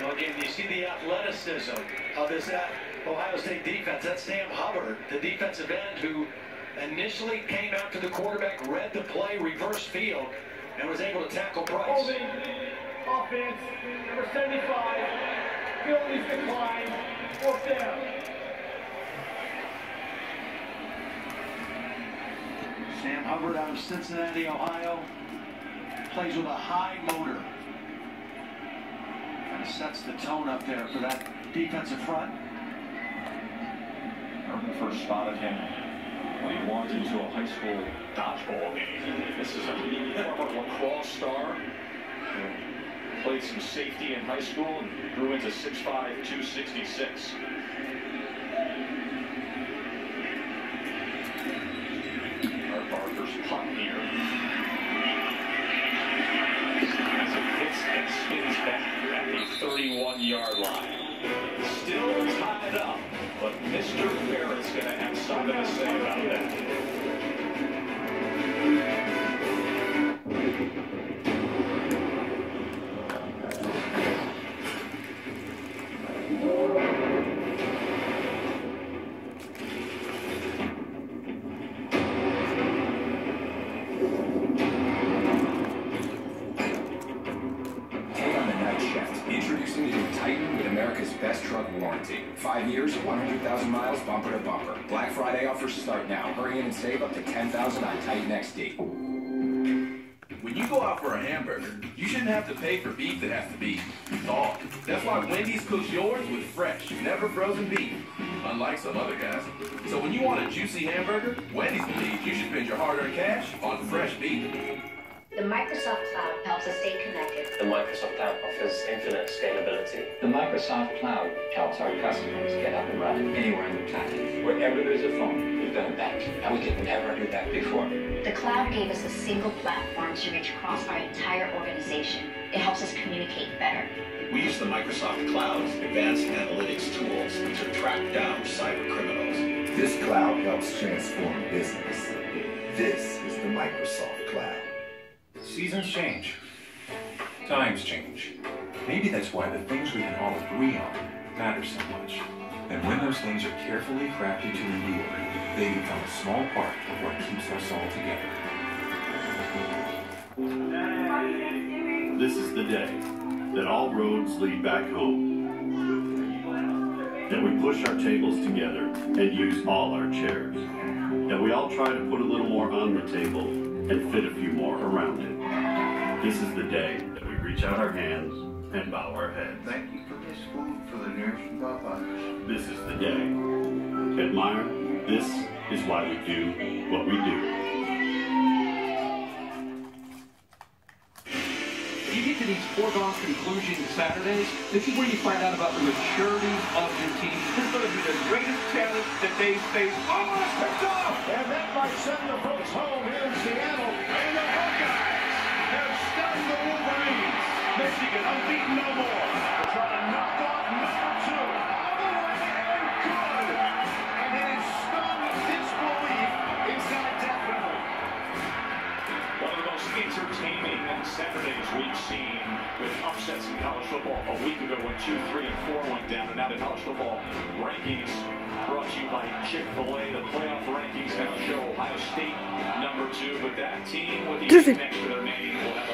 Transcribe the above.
Well, again, you see the athleticism of this Ohio State defense. That's Sam Hubbard, the defensive end who initially came out to the quarterback, read the play, reverse field, and was able to tackle Price. Holding, offense, number 75, field is declined, fourth down. Sam Hubbard out of Cincinnati, Ohio plays with a high motor. Kind of sets the tone up there for that defensive front. Urban first spotted him when he walked into a high school dodgeball game. This is a former lacrosse star played some safety in high school and grew into 6'5", 266. Something to say Introducing the new Titan with America's best truck warranty. Five years, 100,000 miles, bumper to bumper. Black Friday offers start now. Hurry in and save up to 10000 on Titan XD. When you go out for a hamburger, you shouldn't have to pay for beef that has to be thawed. That's why Wendy's cooks yours with fresh, never frozen beef, unlike some other guys. So when you want a juicy hamburger, Wendy's believes you should spend your hard-earned cash on fresh beef. The Microsoft Cloud helps us stay connected. The Microsoft Cloud offers infinite scalability. The Microsoft Cloud helps our customers get up and running anywhere on the planet. Wherever there's a phone, we've got a bank. And we could never do that before. The cloud gave us a single platform to reach across our entire organization. It helps us communicate better. We use the Microsoft Cloud's advanced analytics tools to track down cyber criminals. This cloud helps transform business. This is the Microsoft Cloud. Seasons change. Times change. Maybe that's why the things we can all agree on matter so much. And when those things are carefully crafted to endure, they become a small part of what keeps us all together. This is the day that all roads lead back home. That we push our tables together and use all our chairs. That we all try to put a little more on the table and fit a few more around it. This is the day that we reach out our hands and bow our heads. Thank you for this food for the nourishment of our bodies. This is the day. Admire, this is why we do what we do. You get to these foregone conclusion Saturdays. This is where you find out about the maturity of your team. This is going to be the greatest challenge that they face. Oh, it's picked off! And that might send the folks home here in Seattle. Michigan unbeaten no more. They're trying to knock off number two. All the way and good. And it stunned disbelief inside definitely. One of the most entertaining Saturdays we've seen with upsets in college football. A week ago when 2, 3, and 4 went down, and now the college football rankings brought to you by Chick-fil-A. The playoff rankings now show Ohio State number two, but that team with the next to their name will